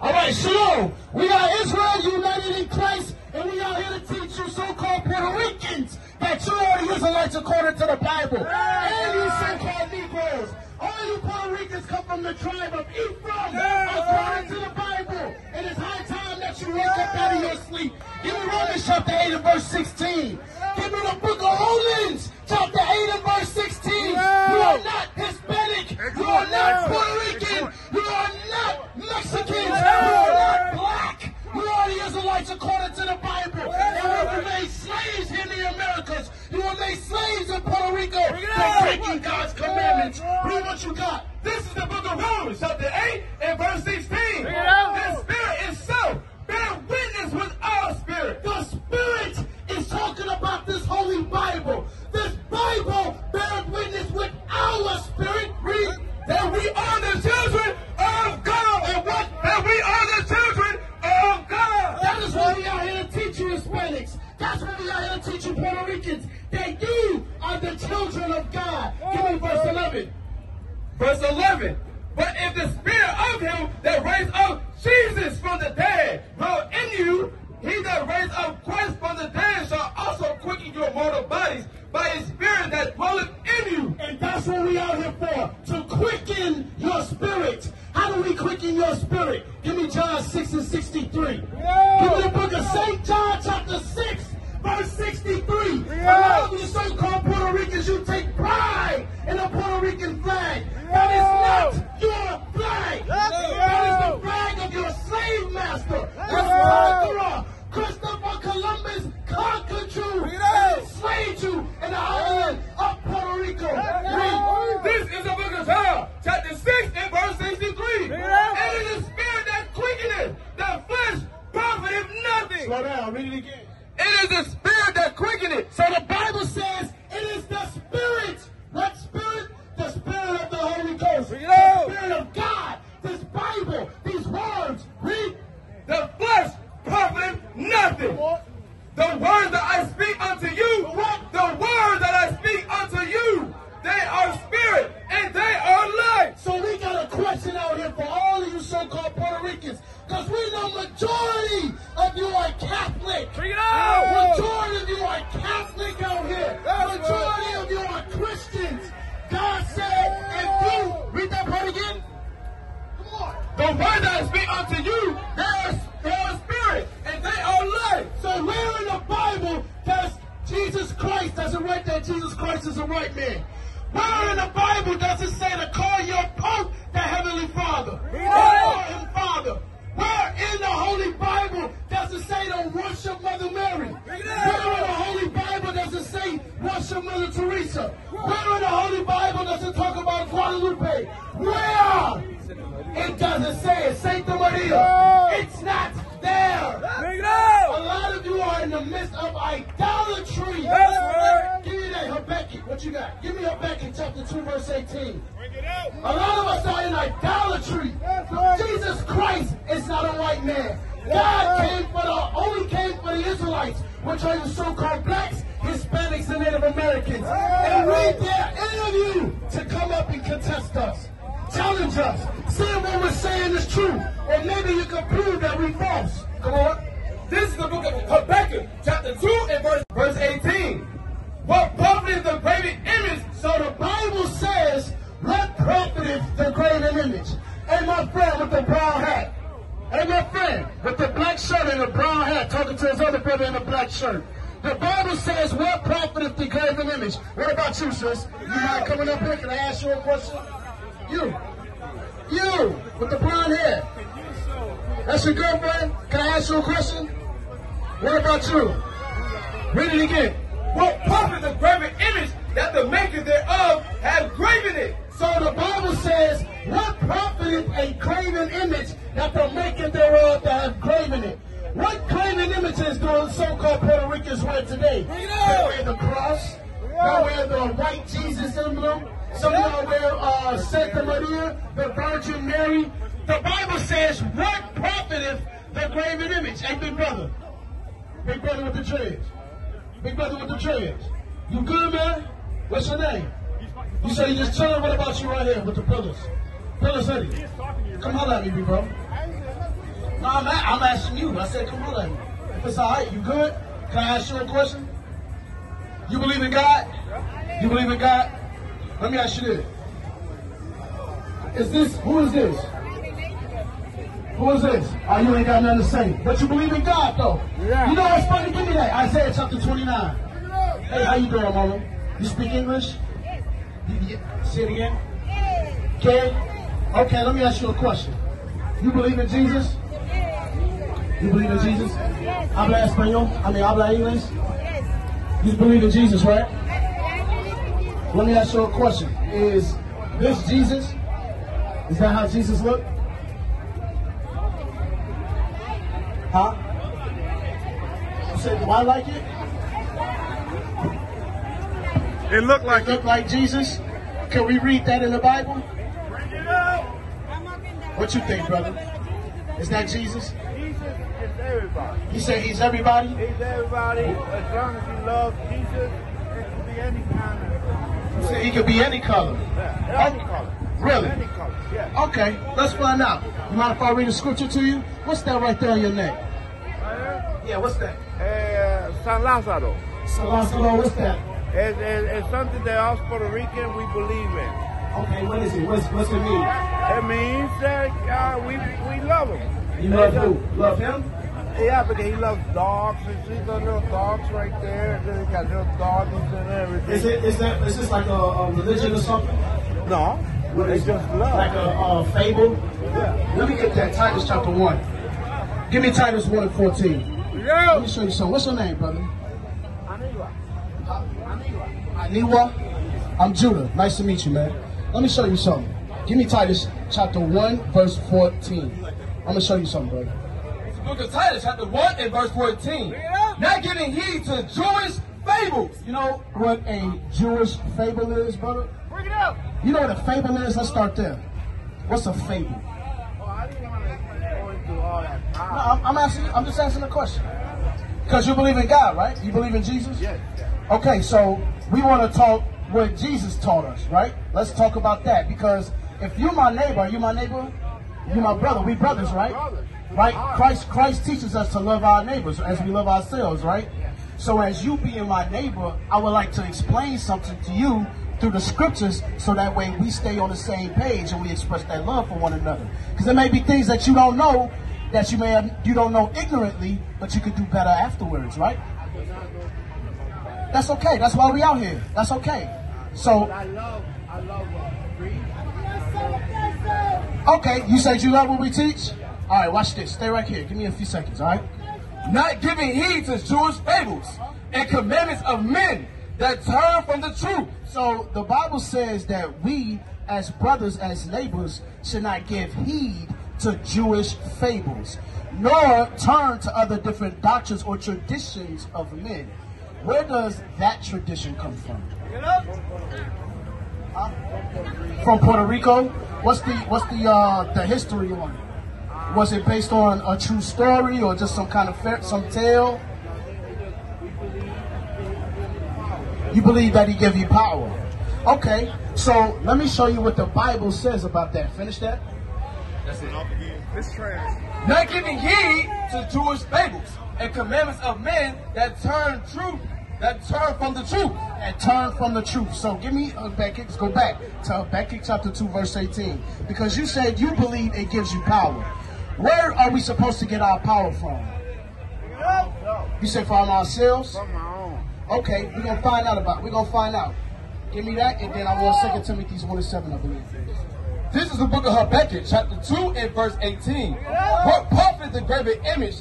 All right, shalom. We are Israel united in Christ, and we are here to teach you so-called Puerto Ricans that you are the Israelites according to the Bible. And you so-called Negroes. All you Puerto Ricans come from the tribe of Ephraim according to the Bible. It is high time that you wake up out of your sleep. Give me Romans chapter 8 and verse 16. Give me the book of Romans chapter 8 and verse 16. You are not Hispanic. You are not Puerto Rican. You are not Mexican. You are not black. You are the Israelites according to the Bible. And we were made slaves in the Americas. You were made slaves in Puerto Rico for breaking God's commandments. Read what you got. This is the book of Romans, chapter 8 and verse 16. 11. Verse 11. But if the spirit of him that raised up Jesus from the dead dwell in you, he that raised up Christ from the dead shall also quicken your mortal bodies by his spirit that dwelleth in you. And that's what we are here for. To quicken your spirit. How do we quicken your spirit? Give me John 6 and 63. Give me the book of St. John chapter 6, verse 63. A It is a right man? Where in the Bible does it say to call your Pope idolatry. Jesus Christ is not a white man. God came for the only came for the Israelites, which are the so-called blacks, Hispanics, and Native Americans. And we dare any of you to come up and contest us. Challenge us. Say what we're saying is true. Or maybe you can prove that we're false. Come on. This is the book of Habakkuk, chapter 2 and verse, verse 18. What profit is the graven image? So the Bible says, what profiteth the graven image? And my friend with the brown hat. And my friend with the black shirt and the brown hat talking to his other brother in the black shirt. The Bible says, what prophet profiteth the graven image? What about you, sis? You mind coming up here? Can I ask you a question? You. You with the brown hair. That's your girlfriend? Can I ask you a question? What about you? Read it again. What profit the Big brother with the dreads. You good, man? What's your name? You say you just chilling. What about you right here with the pillars? Pillars, Eddie. Come holler at me, big bro. No, I'm, I'm asking you. I said, come on, me. If it's all right, you good? Can I ask you a question? You believe in God? You believe in God? Let me ask you this. Is this, who is this? Who is this? Oh, you ain't got nothing to say. But you believe in God, though. Yeah. You know what's funny? Give me that. Isaiah chapter 29. Hey, how you doing, mama? You speak English? You- Say it again. Yes. Okay. Okay, let me ask you a question. You believe in Jesus? Yes. You believe in Jesus? Yes. Habla español? I mean, habla inglés? You believe in Jesus, right? Let me ask you a question. Is this Jesus? Is that how Jesus looked? Huh? You said, do I like it? It looked like Look like Jesus? Can we read that in the Bible? What you think, brother? Is that Jesus? Jesus is everybody. He said he's everybody? He's everybody. As long as you love Jesus, it can be any kind of. He said he could be any color. Yeah, any oh, color. Really? Any color. Yeah. Okay, let's find out. You mind if I read a scripture to you? What's that right there on your neck? Yeah, what's that? Uh, San Lázaro. What's that? It's, it's, it's something that us Puerto Rican we believe in. Okay, what is it? What's, what's it mean? It means that uh, we we love him. You love who? Love him? Yeah, because he loves dogs. And see the little dogs right there. And then he got little doggies and everything. Is it is that is this like a, a religion or something? No. What It's just love. Like a, a fable? Yeah. Let me get that. Titus chapter 1. Give me Titus 1 and 14. Let me show you something. What's your name, brother? Aniwa. Aniwa. I'm Judah. Nice to meet you, man. Let me show you something. Give me Titus chapter 1, verse 14. I'm going to show you something, brother. Book of Titus, chapter 1 and verse 14. Not giving heed to Jewish fables. You know what a Jewish fable is, brother? Bring it up. You know what a fable is? Let's start there. What's a fable? Oh, I didn't want to go into all that. No, ah. I'm, I'm asking. I'm just asking a question. Because you believe in God, right? You believe in Jesus. Yes. Okay, so we want to talk what Jesus taught us, right? Let's talk about that because if you're my neighbor, are you my neighbor? You my brother. We brothers, right? Brothers. Right? Ah. Christ Christ teaches us to love our neighbors as we love ourselves, right? So as you being my neighbor, I would like to explain something to you through the scriptures so that way we stay on the same page and we express that love for one another. Because there may be things that you don't know that you may have you don't know ignorantly, but you could do better afterwards, right? That's okay. That's why we out here. That's okay. So I love, I love Okay, you said you love what we teach? All right, watch this. Stay right here. Give me a few seconds, all right? Not giving heed to Jewish fables and commandments of men that turn from the truth. So the Bible says that we, as brothers, as neighbors, should not give heed to Jewish fables, nor turn to other different doctrines or traditions of men. Where does that tradition come from? From Puerto Rico. What's the what's the uh, the history on it? Was it based on a true story or just some kind of fair, some tale? You believe that he gave you power. Okay, so let me show you what the Bible says about that. Finish that. It's trash. Not giving heed to Jewish fables and commandments of men that turn truth, that turn from the truth. and turn from the truth. So give me Habakkuk, go back to Habakkuk chapter 2, verse 18. Because you said you believe it gives you power. Where are we supposed to get our power from? You said from ourselves? From my own. Okay, we're gonna find out about it. we're gonna find out. Give me that, and then I want Second Timothy 1 and 7, I believe. This is the book of Habakkuk, chapter 2 and verse 18. What profit the graven image?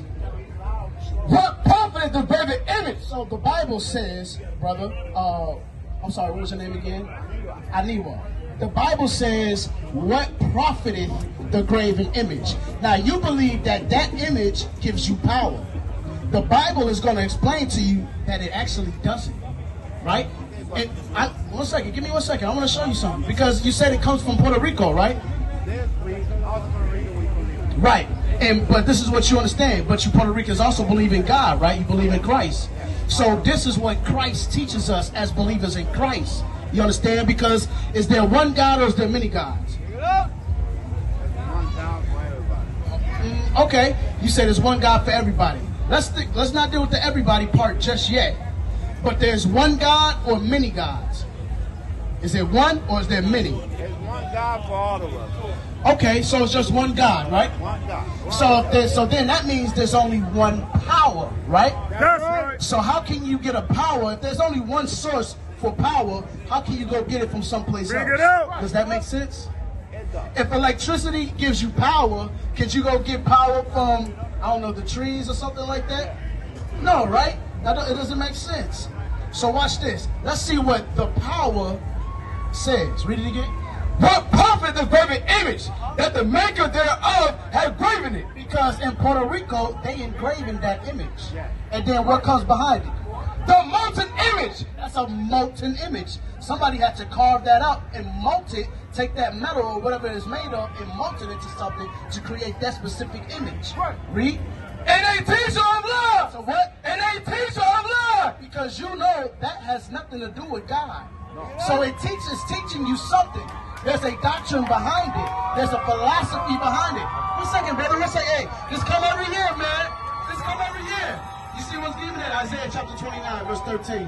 What profit the graven image? So the Bible says, brother, uh, I'm sorry, what was your name again? Aniwa. The Bible says, what profited the graven image? Now you believe that that image gives you power. The Bible is going to explain to you that it actually doesn't, right? And I, one second, give me one second. I want to show you something because you said it comes from Puerto Rico, right? Right. And but this is what you understand. But you Puerto Ricans also believe in God, right? You believe in Christ. So this is what Christ teaches us as believers in Christ. You understand? Because is there one God or is there many gods? Everybody. Okay. You say there's one God for everybody. Let's think, let's not deal with the everybody part just yet. But there's one God or many gods? Is there one or is there many? There's one God for all of us. Okay, so it's just one God, right? One God. One So if there's, so then that means there's only one power, right? That's right. So how can you get a power if there's only one source for power? How can you go get it from someplace Bring else? it out. Does that make sense? It. If electricity gives you power, could you go get power from I don't know the trees or something like that? No, right? That it doesn't make sense. So watch this. Let's see what the power says. Read it again. What profit the very image that the maker thereof had graven it? Because in Puerto Rico they engraving that image, and then what comes behind it? The molten image. That's a molten image. Somebody had to carve that out and molt it, take that metal or whatever it is made of, and molt it into something to create that specific image. Read. And a teacher of love. So what? And a teacher of love. Because you know that has nothing to do with God. So it teaches teaching you something. There's a doctrine behind it. There's a philosophy behind it. One second, brother. Let's say, hey, just come every year, man. Just come every year. You see what's given at Isaiah chapter 29, verse 13.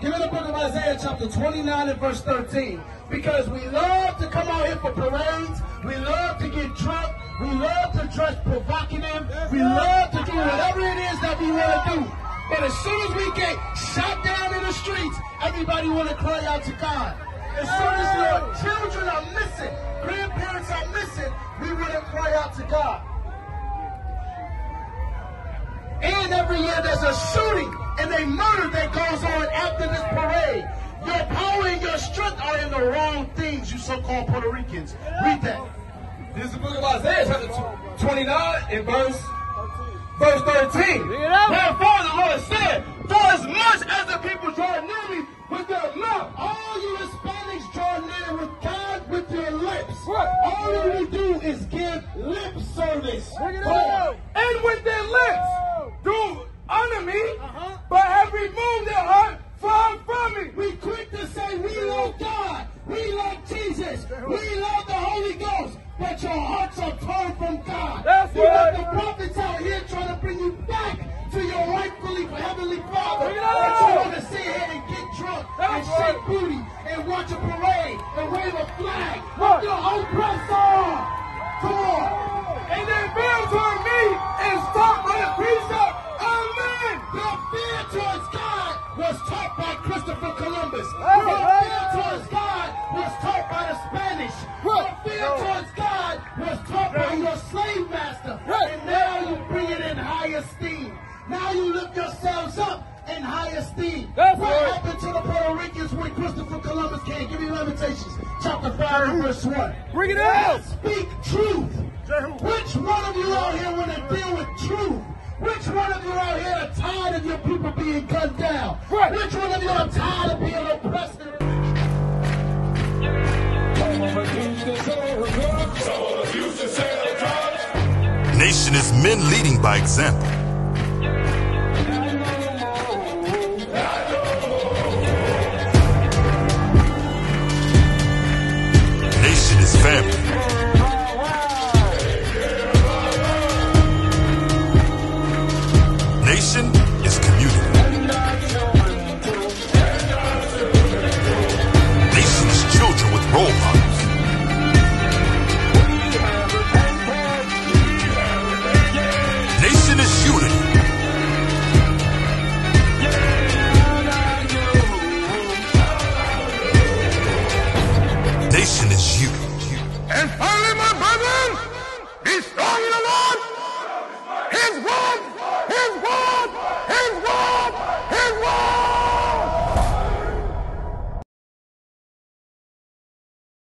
Give me the book of Isaiah chapter 29 and verse 13. Because we love to come out here for parades. We love to get drunk. We love to dress provocative. We love to do whatever it is that we want to do. But as soon as we get shot down in the streets, everybody want to cry out to God. As soon as your children are missing, grandparents are missing, we want to cry out to God. And every year there's a shooting and a murder that goes on after this parade. Your power and your strength are in the wrong things, you so-called Puerto Ricans. Read that. This is the book of Isaiah, chapter 29, and verse, verse 13. Therefore the Lord said, For as much as the people draw near me with their mouth, All you Hispanics draw near with God with your lips. All you do is give lip service. and with in high esteem. That's what right. happened to the Puerto Ricans when Christopher Columbus came? Give me Lamentations, chapter 5, and verse 1. Bring it out. Speak truth. Which one of you out here want to deal with truth? Which one of you out here are tired of your people being gunned down? Right. Which one of you are tired of being oppressed? Nation is men leading by example. Family.